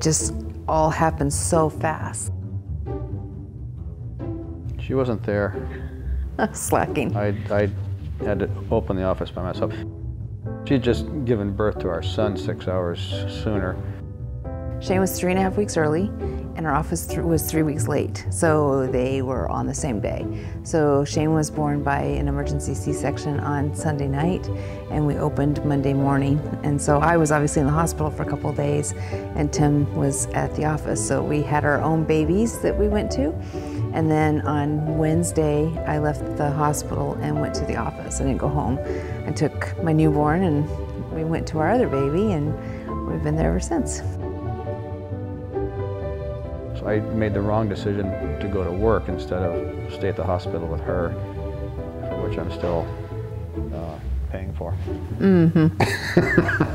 Just all happened so fast. She wasn't there. Slacking. I, I had to open the office by myself. She'd just given birth to our son six hours sooner. Shane was three and a half weeks early, and our office was three weeks late. So they were on the same day. So Shane was born by an emergency C-section on Sunday night, and we opened Monday morning. And so I was obviously in the hospital for a couple days, and Tim was at the office. So we had our own babies that we went to. And then on Wednesday, I left the hospital and went to the office. I didn't go home. I took my newborn and we went to our other baby, and we've been there ever since. So I made the wrong decision to go to work instead of stay at the hospital with her, for which I'm still uh, paying for. Mm-hmm.